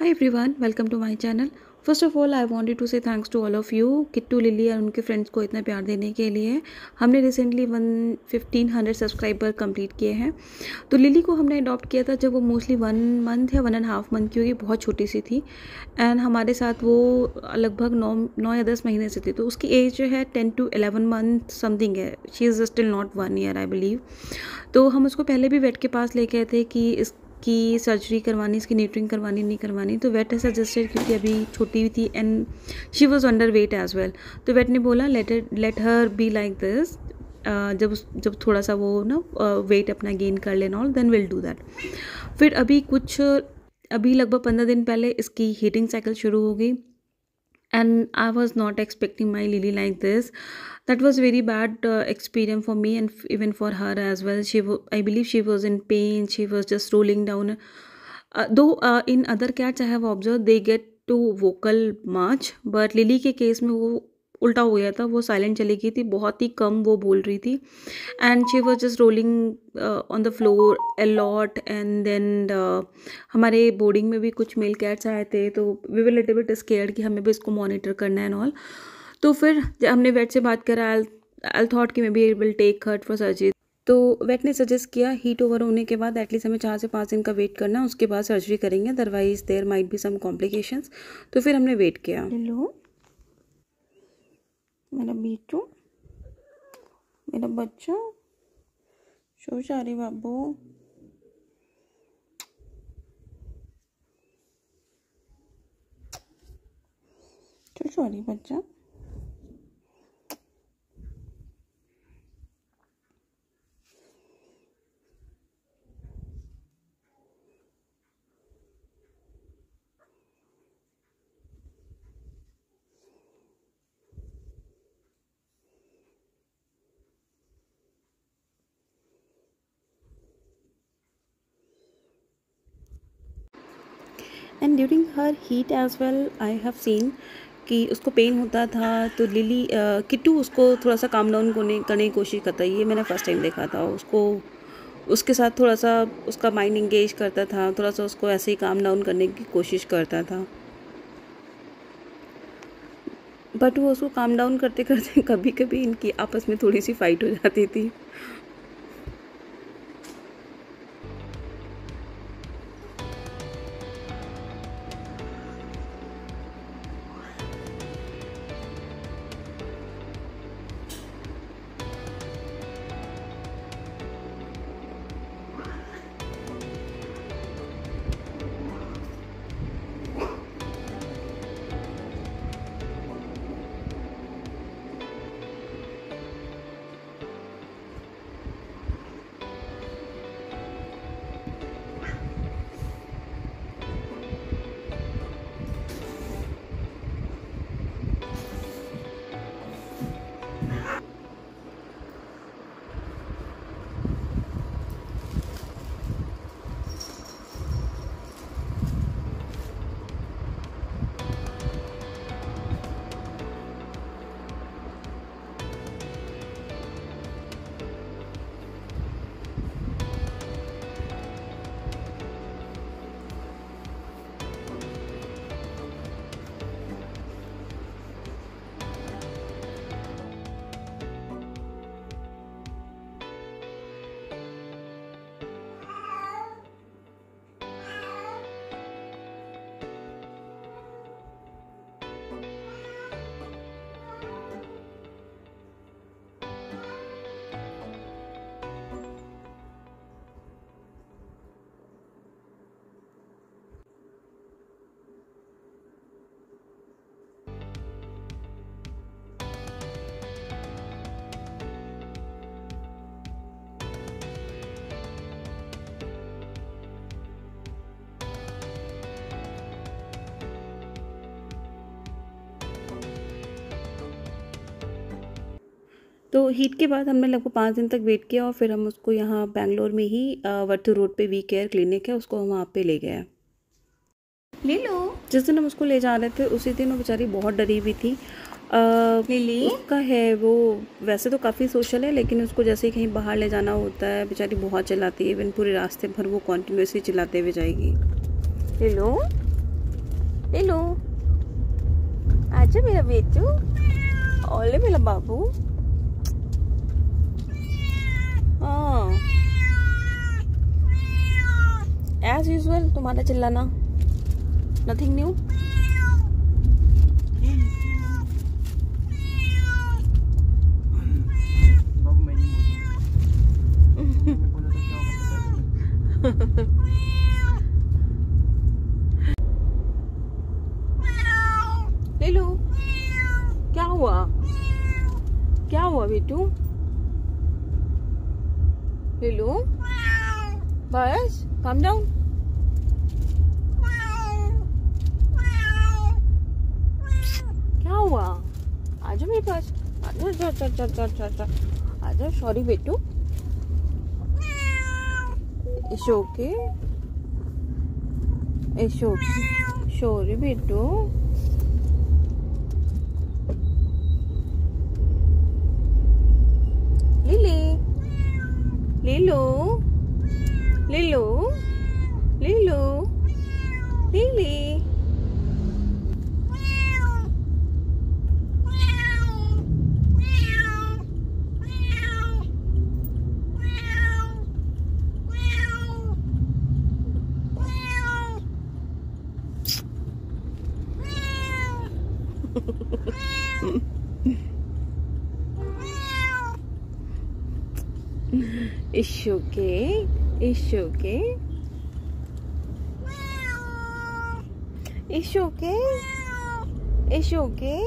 Hi everyone welcome to my channel first of all I wanted to say thanks to all of you Kittu Lily और उनके friends को इतना प्यार देने के लिए। हमने recently one fifteen hundred subscriber complete किए हैं। तो लिली को हमने अडॉप्ट किया था जब वो मोस्टली वन मंथ या वन एंड हाफ़ मंथ की होगी, बहुत छोटी सी थी। एंड हमारे साथ वो लगभग नौ नौ या दस महीने से थी। तो उसकी एज जो है ten to eleven month something है। She is still not one year I believe तो हम उसको पहले भी वेट के पास ले गए थे कि इस कि सर्जरी करवानी, इसकी नेटरिंग करवानी, नहीं करवानी तो वेट है सजेस्टेड क्योंकि अभी छोटी हुई थी and she was under weight as well तो वेट ने बोला let let her be like this जब जब थोड़ा सा वो ना वेट अपना गेन कर लेना और देन विल डू दैट फिर अभी कुछ, अभी लगभग पंद्रह दिन पहले इसकी हीटिंग साइकिल शुरू हो गई। And i was not expecting my lily like this. That was very bad uh, experience for me and even for her as well. She i believe she was in pain. She was just rolling down. Uh, though uh, in other cats i have observed they get to vocal much but lily ke case उल्टा हो गया था, वो silent चली गई थी, बहुत ही कम वो बोल रही थी। And she was just rolling on the floor a lot and then हमारे बोर्डिंग में भी कुछ मेल कैट्स आए थे तो we will little bit scared कि हमें भी इसको मॉनिटर करना है एंड ऑल तो फिर जब हमने वेट से बात करा आई थॉट कि maybe will take her for surgery तो वेट ने सजेस्ट किया हीट ओवर होने के बाद एटलीस्ट हमें चार से पाँच दिन का वेट करना, उसके बाद सर्जरी करेंगे otherwise there might be some complications तो फिर हमने वेट किया। हेलो मेरा बीटू मेरा बच्चा शोशारी बाबू। शोशारी बच्चा। And during her heat as well I have seen कि उसको पेन होता था तो लिली किट्टू उसको थोड़ा सा काम डाउन करने की कोशिश करता है। ये मैंने फ़र्स्ट टाइम देखा था। उसको, उसके साथ थोड़ा सा उसका माइंड इंगेज करता था थोड़ा सा उसको ऐसे ही काम डाउन करने की कोशिश करता था। बट वो उसको काम डाउन करते करते कभी कभी इनकी आपस में थोड़ी सी फाइट हो जाती थी। तो हीट के बाद हमने लगभग पाँच दिन तक वेट किया और फिर हम उसको यहाँ बैंगलोर में ही वर्थू रोड पे वी केयर क्लिनिक है उसको हम वहाँ पे ले गए ले लो। जिस दिन हम उसको ले जा रहे थे उसी दिन वो बेचारी बहुत डरी हुई थी। लिली उसका है वो वैसे तो काफ़ी सोशल है लेकिन उसको जैसे ही कहीं बाहर ले जाना होता है बेचारी बहुत चलाती है। इवन पूरे रास्ते भर वो कॉन्टीन्यूसली चिल्लाते हुए जाएगी। ले लो। ले लो। आजा मेरा बेटू। ओले मेरा बाबू। हाँ। एज यूजल तुम्हारा चिल्लाना। नथिंग न्यू ले लो क्या हुआ क्या हुआ बेटू ले लो बस काम डाउन क्या हुआ आजा मेरे पास आजा जा जा जा जा जा जा आजा सॉरी बेटू। It's okay it's okay sorry बेटू Lily Lilo Lilo Lilo Lily It's It's okay. It's okay. It's okay.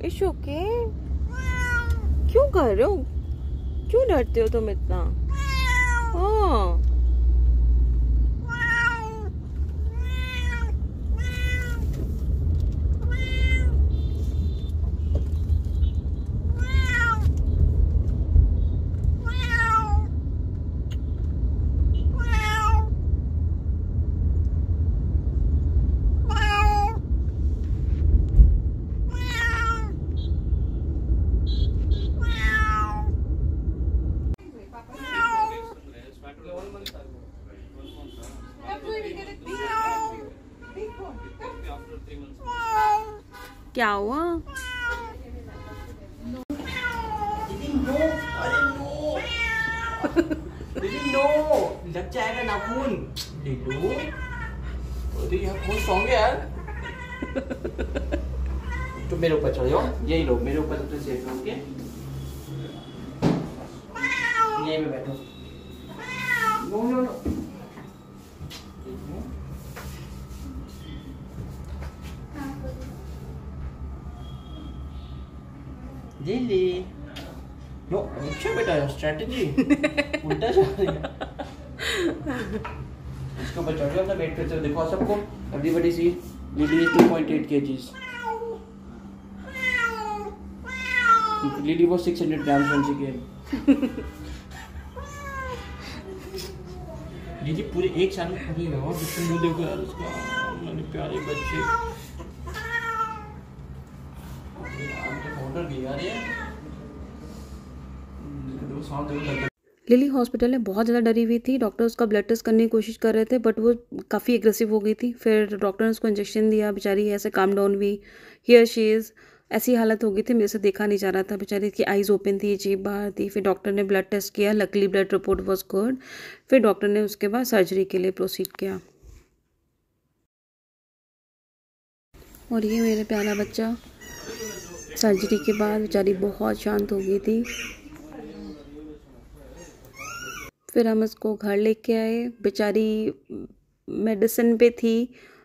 It's okay. क्यों कर रहे हो क्यों डरते हो तुम इतना हाँ क्या हुआ दीदी नो अरे नो दीदी नो लग जाएगा नाखून लीलू अरे यार कौन सॉन्ग है यार तो मेरे ऊपर चढ़ जाओ यही लो मेरे ऊपर सबसे सेफ़ बैठो no no no Lily no अच्छा बेटा स्ट्रेटजी उल्टा चल रही है। इसके ऊपर अपना वेट करते देखो सबको। Everybody see Lily is 2.8 kgs. Lily वो 600 ग्राम्स बन चुकी है दीदी पूरे एक साल में पूरी रहो जिससे मुँह देखो यार उसका मेरे प्यारे बच्चे पाउडर भी यार ये लिली हॉस्पिटल में बहुत ज़्यादा डरी हुई थी। डॉक्टर उसका ब्लड टेस्ट करने की कोशिश कर रहे थे बट वो काफ़ी एग्रेसिव हो गई थी। फिर डॉक्टर ने उसको इंजेक्शन दिया। बेचारी ऐसे काम डाउन हुई। हियर शी इज़ ऐसी हालत हो गई थी। मेरे से देखा नहीं जा रहा था। बेचारी की आइज़ ओपन थी जीप बाहर थी। फिर डॉक्टर ने ब्लड टेस्ट किया। Luckily blood report was good फिर डॉक्टर ने उसके बाद सर्जरी के लिए प्रोसीड किया। और ये मेरा प्यारा बच्चा। सर्जरी के बाद बेचारी बहुत शांत हो गई थी। फिर हम उसको घर लेके आए। बेचारी मेडिसिन पे थी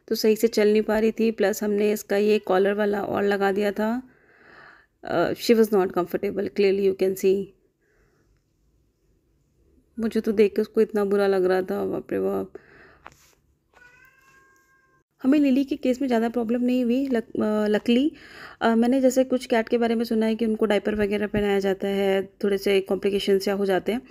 तो सही से चल नहीं पा रही थी। प्लस हमने इसका ये कॉलर वाला और लगा दिया था। She was not comfortable clearly you can see मुझे तो देख के उसको इतना बुरा लग रहा था, बाप रे बाप। हमें लिली के केस में ज़्यादा प्रॉब्लम नहीं हुई लक, लकली। आ, मैंने जैसे कुछ कैट के बारे में सुना है कि उनको डाइपर वगैरह पहनाया जाता है थोड़े से कॉम्प्लिकेशंस या हो जाते हैं।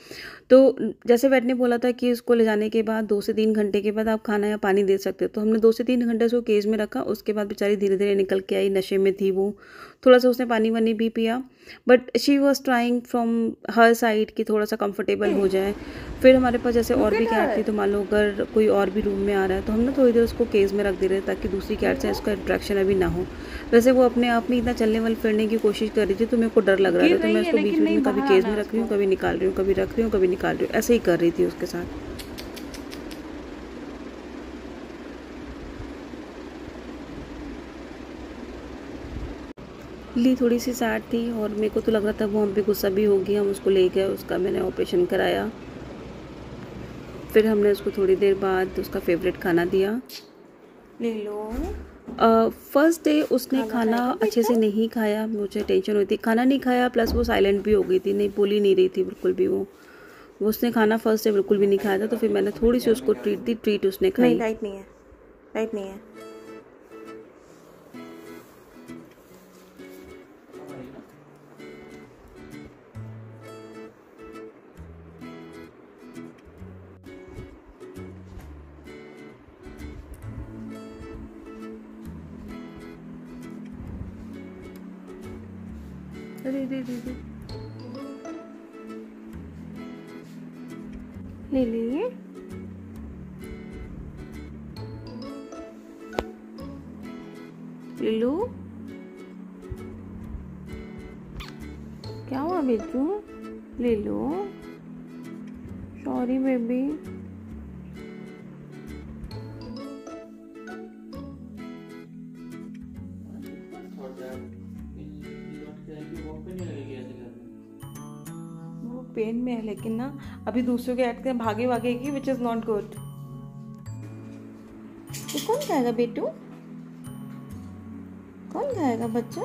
तो जैसे वेट ने बोला था कि उसको ले जाने के बाद दो से तीन घंटे के बाद आप खाना या पानी दे सकते हो। तो हमने दो से तीन घंटे उसको केज में रखा उसके बाद बेचारी धीरे धीरे निकल के आई नशे में थी वो। थोड़ा सा उसने पानी वानी भी पिया but she was trying from her side कि थोड़ा सा कंफर्टेबल हो जाए। फिर हमारे पास जैसे और भी कैट थी तो मान लो अगर कोई और भी रूम में आ रहा है तो हम ना थोड़ी देर उसको केज में रख दे रहे हैं ताकि दूसरी कैट से इसका अट्रैक्शन अभी ना हो। वैसे वो अपने आप में इतना चलने वाले फिरने की कोशिश कर रही थी तो मेरे को डर लग रहा था तो मैं उसको बीच में कभी केज में रख रही हूँ कभी निकाल रही हूँ कभी रख रही हूँ कभी निकाल रही हूँ ऐसे ही कर रही थी उसके साथ। ली थोड़ी सी सैड थी और मेरे को तो लग रहा था वो हम पे गुस्सा भी होगी हम उसको ले गए उसका मैंने ऑपरेशन कराया। फिर हमने उसको थोड़ी देर बाद उसका फेवरेट खाना दिया। ले लो। फ़र्स्ट डे उसने खाना अच्छे से नहीं खाया मुझे टेंशन हुई थी। खाना नहीं खाया प्लस वो साइलेंट भी हो गई थी नहीं बोली नहीं रही थी बिल्कुल भी वो। वो उसने खाना फ़र्स्ट डे बिल्कुल भी नहीं खाया था तो फिर मैंने थोड़ी सी उसको ट्रीट दी ट्रीट उसने खाई। नहीं लाइट नहीं है लाइट नहीं है। दे दे। दे ले लिए ले क्या हुआ बेचू ले लो। सॉरी बेबी वो में है, लेकिन ना, अभी दूसरों के ऐड भागे भागेगी विच इज़ नॉट गुड कौन गाएगा बेटू? कौन गाएगा बच्चा?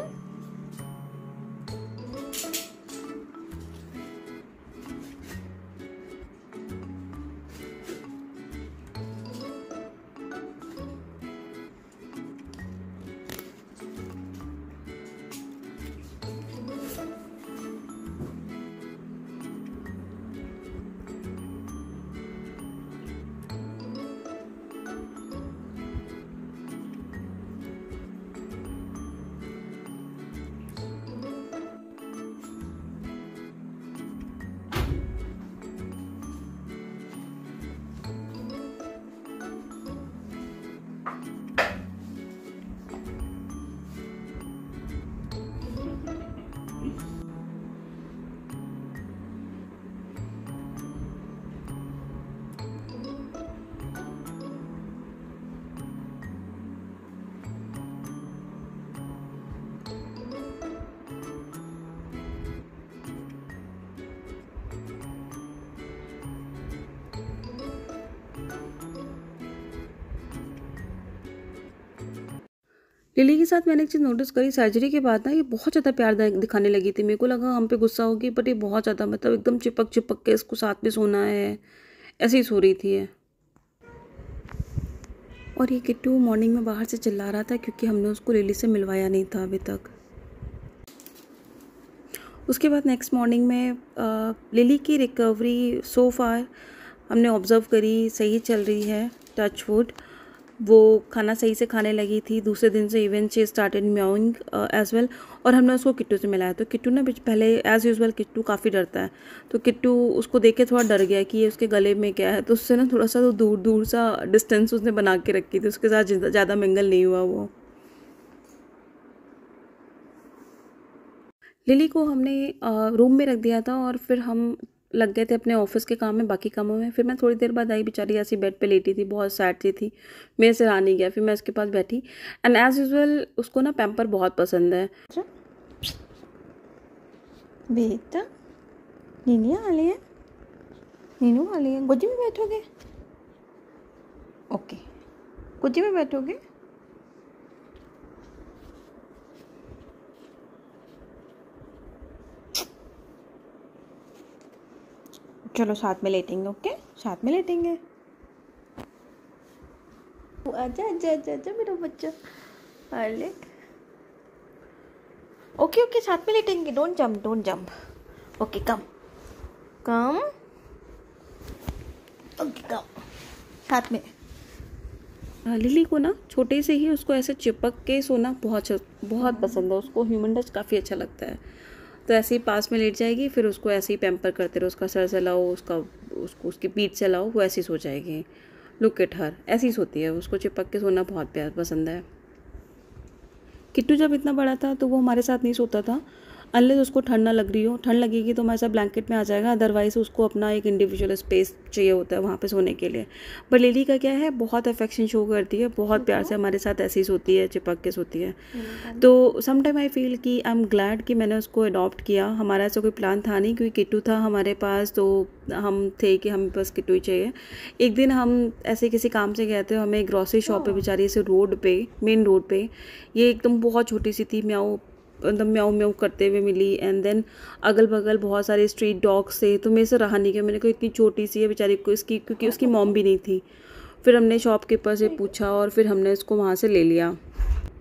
लिली के साथ मैंने एक चीज़ नोटिस करी सर्जरी के बाद ना ये बहुत ज़्यादा प्यार दिखाने लगी थी मेरे को लगा हम पे गुस्सा होगी बट ये बहुत ज़्यादा मतलब एकदम चिपक चिपक के इसको साथ में सोना है, ऐसे ही सो रही थी ये। और ये किट्टू मॉर्निंग में बाहर से चिल्ला रहा था क्योंकि हमने उसको लिली से मिलवाया नहीं था अभी तक। उसके बाद नेक्स्ट मॉर्निंग में लिली की रिकवरी सो फार हमने ऑब्ज़र्व करी, सही चल रही है टच वुड वो खाना सही से खाने लगी थी, दूसरे दिन से even she started meowing as well और हमने उसको किट्टू से मिलाया। तो किट्टू ना पहले एज़ यूजल किट्टू काफ़ी डरता है। तो किट्टू उसको देख के थोड़ा डर गया कि ये उसके गले में क्या है। तो उससे ना थोड़ा सा तो दूर दूर सा डिस्टेंस उसने बना के रखी थी। उसके साथ ज़्यादा मिंगल नहीं हुआ वो। लिली को हमने रूम में रख दिया था और फिर हम लग गए थे अपने ऑफ़िस के काम में, बाकी कामों में। फिर मैं थोड़ी देर बाद आई, बेचारी ऐसी बेड पे लेटी थी, बहुत सैड सी थी। मेरे से रहा नहीं गया, फिर मैं उसके पास बैठी। एंड एज़ यूजल उसको ना पैम्पर बहुत पसंद है। बेटा, नीनी रही है? गोदी में बैठोगे? ओके। गोदी में बैठोगे? चलो साथ में लेटेंगे ओके? साथ में लेटेंगे। आजा आजा आजा आजा मेरा बच्चा। अरे ओके ओके साथ में लेटेंगे। Don't jump don't jump okay come come okay come साथ में। लिली को ना छोटे से ही उसको ऐसे चिपक के सोना बहुत बहुत पसंद है। उसको ह्यूमन टच काफ़ी अच्छा लगता है। तो ऐसे ही पास में लेट जाएगी, फिर उसको ऐसे ही पैम्पर करते रहो, उसका सर चलाओ उसका, उसको, उसकी पीठ चलाओ वो ऐसी सो जाएगी। लुक एट हर ऐसी सोती है, उसको चिपक के सोना बहुत प्यार, पसंद है। किट्टू जब इतना बड़ा था तो वो हमारे साथ नहीं सोता था। अनलेस उसको ठंड ना लग रही हो। ठंड लगेगी तो हमारे साथ ब्लैंकेट में आ जाएगा अदरवाइज़ उसको अपना एक इंडिविजुअल स्पेस चाहिए होता है वहाँ पे सोने के लिए। बट लिली का क्या है बहुत अफेक्शन शो करती है बहुत प्यार से हमारे साथ ऐसी सोती है चिपक के सोती है। तो समटाइम आई फील कि आई एम ग्लैड कि मैंने उसको अडॉप्ट किया। हमारा ऐसा कोई प्लान था नहीं क्योंकि किट्टू था हमारे पास तो हम थे कि हमें बस किट्टू ही चाहिए। एक दिन हम ऐसे किसी काम से गए थे हमें ग्रॉसरी शॉप पे बेचारी ऐसे रोड पे मेन रोड पे ये एकदम बहुत छोटी सी थी म्याऊ एकदम म्याऊ म्याऊ करते हुए मिली। एंड देन अगल बगल बहुत सारे स्ट्रीट डॉग्स थे तो मेरे से रहा नहीं गया। मैंने कहा, इतनी छोटी सी है बेचारी को इसकी क्योंकि उसकी मॉम भी नहीं थी। फिर हमने शॉपकीपर से पूछा और फिर हमने उसको वहाँ से ले लिया।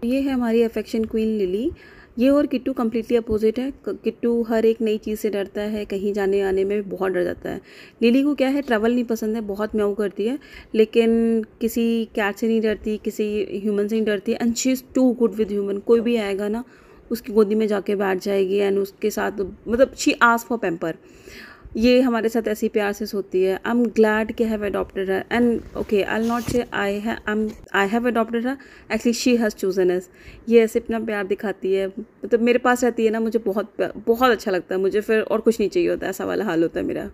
ये है हमारी अफेक्शन क्वीन लिली ये और किट्टू कम्प्लीटली अपोजिट है। किट्टू हर एक नई चीज़ से डरता है, कहीं जाने आने में बहुत डर जाता है। लिली को क्या है ट्रैवल नहीं पसंद है, बहुत म्याऊ करती है, लेकिन किसी कैट से नहीं डरती, किसी ह्यूमन से नहीं डरती and she is too good with human कोई भी आएगा ना उसकी गोदी में जाके बैठ जाएगी एंड उसके साथ मतलब शी आस फॉर पेम्पर ये हमारे साथ ऐसी प्यार से सोती है। आई एम ग्लैड कि have adopted her and okay I not say I am I have adopted her actually she has chosen us ये ऐसे अपना प्यार दिखाती है। मतलब मेरे पास रहती है ना, मुझे बहुत बहुत अच्छा लगता है। मुझे फिर और कुछ नहीं चाहिए होता, ऐसा वाला हाल होता है मेरा।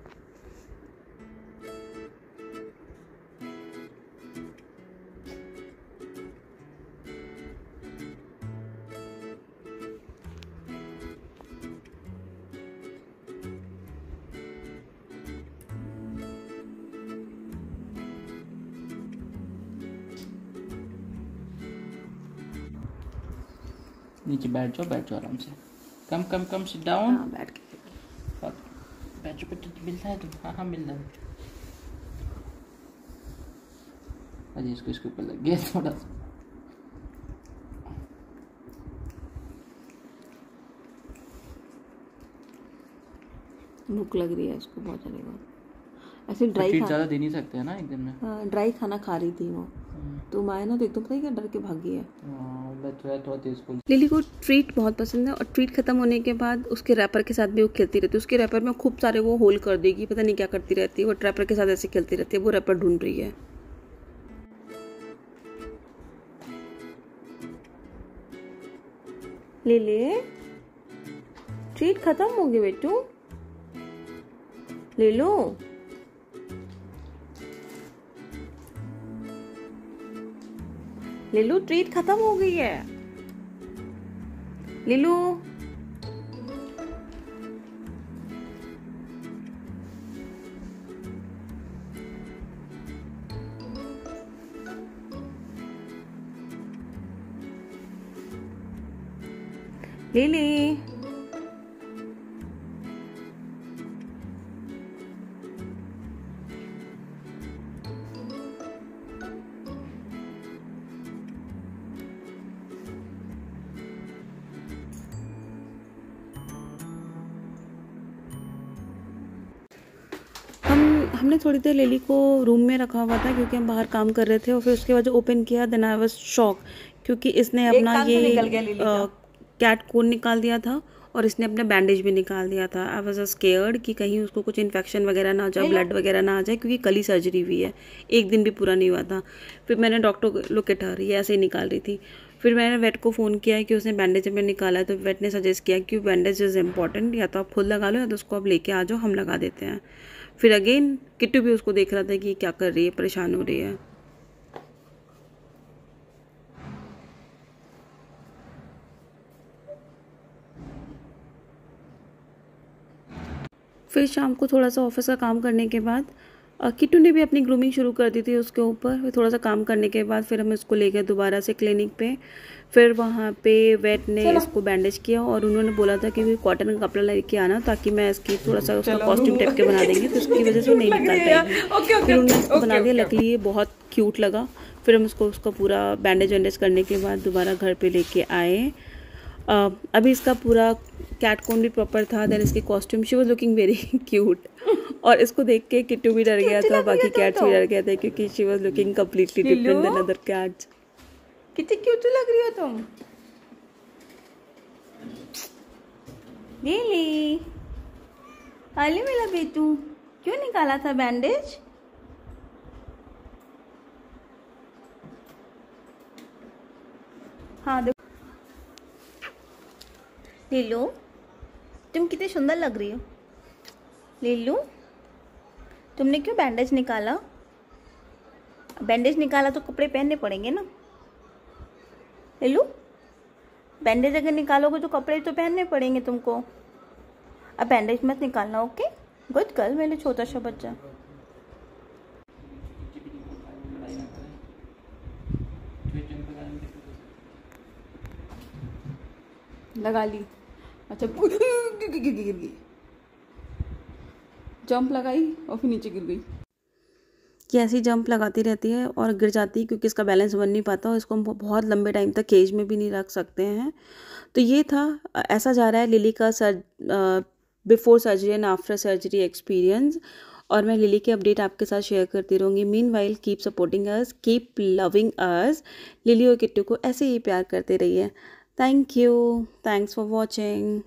नीचे बैठ जाओ बैठ जाओ आराम से। Come come come sit down हाँ बैठ के। बैठ जाओ मिलता है तो हाँ हाँ मिल रहा है। अजय इसको इसके ऊपर लग गया थोड़ा सा। भूख लग रही है उसको बहुत ज़्यादा ऐसे ड्राई ट्रीट खा ज़्यादा दे नहीं सकते हैं ना एक दिन में। हाँ ड्राई खाना खा रही थी वो। तो माए ना तो एकदम पता है क्या डर के भागी है। हाँ, मैं लिली को ट्रीट बहुत पसंद है और ट्रीट खत्म होने के बाद उसके रैपर के साथ भी वो खेलती रहती है। उसके रैपर में खूब सारे वो होल कर देगी, पता नहीं क्या करती रहती है। वो ट्रैपर के साथ ऐसे खेलती रहती है, वो रैपर ढूंढ रही है। लिली, ट्रीट खत्म हो गई बेटू। ले लो ले लो ट्रीट खत्म हो गई है। लिलू। लो हमने थोड़ी देर लिली को रूम में रखा हुआ था क्योंकि हम बाहर काम कर रहे थे और फिर उसके बाद जो ओपन किया देन आई वॉज़ शॉक क्योंकि इसने अपना ये निकल गया कैट कोन निकाल दिया था और इसने अपना बैंडेज भी निकाल दिया था। आई वाज स्केयर्ड कि कहीं उसको कुछ इन्फेक्शन वगैरह ना हो जाए ब्लड वगैरह ना आ जाए क्योंकि कल ही सर्जरी हुई है। एक दिन भी पूरा नहीं हुआ था। फिर मैंने डॉक्टर को लुक एट हर ये ऐसे ही निकाल रही थी। फिर मैंने वेट को फ़ोन किया कि उसने बैंडेज में निकाला है तो वेट ने सजेस्ट किया कि बैंडेज इज़ इंपॉर्टेंट या तो आप खुद लगा लो या तो उसको आप लेके आ जाओ हम लगा देते हैं। फिर अगेन किट्टू भी उसको देख रहा था कि क्या कर रही है, परेशान हो रही है। फिर शाम को थोड़ा सा ऑफ़िस का काम करने के बाद किट्टू ने भी अपनी ग्रूमिंग शुरू कर दी थी उसके ऊपर। थोड़ा सा काम करने के बाद फिर हम इसको ले गए दोबारा से क्लिनिक पे। फिर वहाँ पे वेट ने इसको बैंडेज किया और उन्होंने बोला था कि कॉटन का कपड़ा लेके आना ताकि मैं इसकी थोड़ा सा उसका कॉस्ट्यूम टाइप के बना देंगे तो उसकी वजह से नहीं निकल पाएगी फिर उन्होंने इसको बना दिया। लकली ये बहुत क्यूट लगा। फिर हम उसको उसका पूरा बैंडेज वैंडेज करने के बाद दोबारा घर पर लेके आए। अभी इसका पूरा कैट कौन भी प्रॉपर था देन इसकी costume she was looking very cute और इसको देख के किट्टू भी डर गया था बाकी कैट्स भी डर गया था क्योंकि she was looking completely different than other cats कितनी क्यूट लग रही हो तुम। लिली अली मेरा बेटू, क्यों निकाला था बैंडेज हाँ देखो लीलू, तुम कितनी सुंदर लग रही हो। लीलू, तुमने क्यों बैंडेज निकाला? बैंडेज निकाला तो कपड़े पहनने पड़ेंगे ना। लीलू बैंडेज अगर निकालोगे तो कपड़े तो पहनने पड़ेंगे तुमको। अब बैंडेज मत निकालना ओके गुड गर्ल मेरे छोटा सा बच्चा। लगा ली। अच्छा गिर गई जंप लगाई और फिर नीचे गिर गई। कि ऐसी जंप लगाती रहती है और गिर जाती है क्योंकि इसका बैलेंस बन नहीं पाता और इसको हम बहुत लंबे टाइम तक केज में भी नहीं रख सकते हैं। तो ये था, ऐसा जा रहा है लिली का sir before surgery and after surgery experience और मैं लिली के अपडेट आपके साथ शेयर करती रहूँगी। Meanwhile keep supporting us keep loving us Lily और किट्टू को ऐसे ही प्यार करते रहिए। Thank you thanks for watching